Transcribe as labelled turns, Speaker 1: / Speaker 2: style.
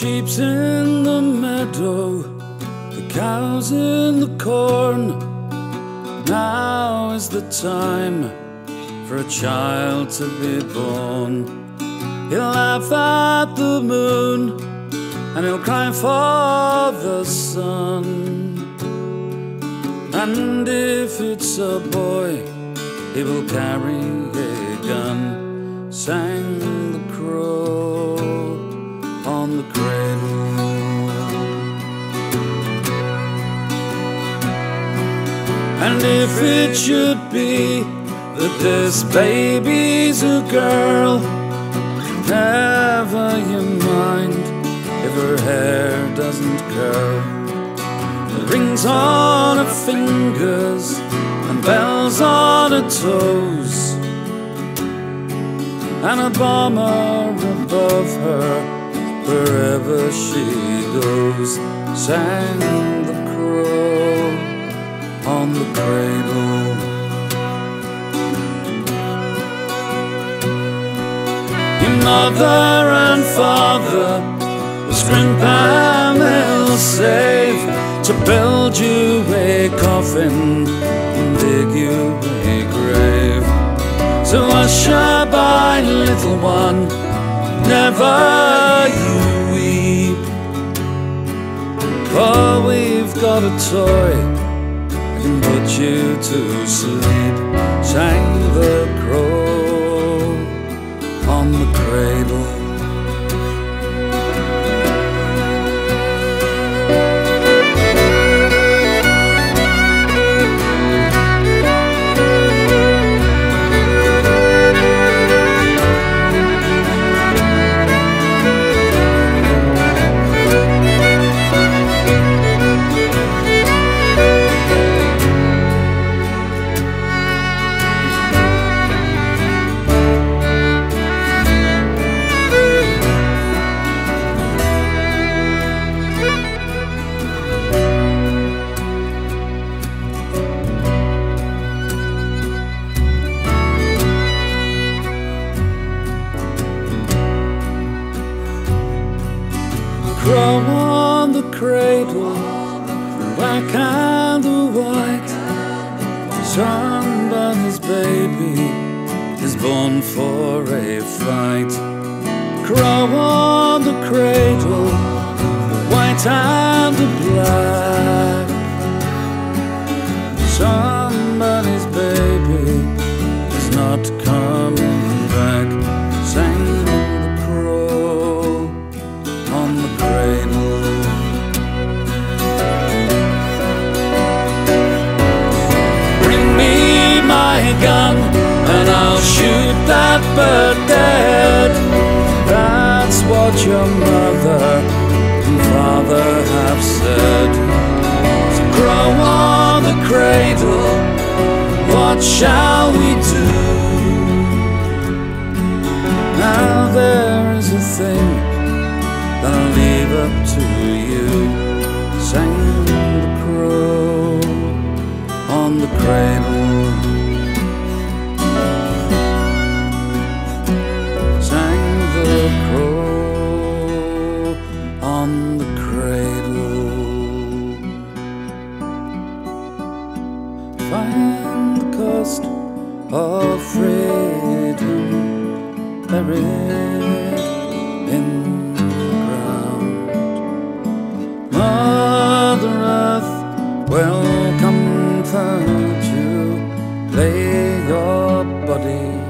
Speaker 1: sheep's in the meadow, the cows in the corn. Now is the time for a child to be born. He'll laugh at the moon and he'll cry for the sun. And if it's a boy, he will carry a gun. Sang the crow the. And if it should be that this baby's a girl, never you mind if her hair doesn't curl. The rings on her fingers and bells on her toes, and a bomber above her wherever she goes. Sang the crow on the cradle. Your mother and father was grandpa they'll save to build you a coffin and dig you a grave. So usher by, little one, never got a toy can put you to sleep. Sang the Crow on the cradle, black and white. Somebody's baby is born for a fight. Crow on the cradle, the white and the black. I'll shoot that bird dead. That's what your mother and father have said. So crow on the cradle. What shall we do? Now there is a thing that I'll leave up to you. Sang the crow on the cradle. Find the cost of freedom buried in the ground. Mother Earth will comfort you. Lay your body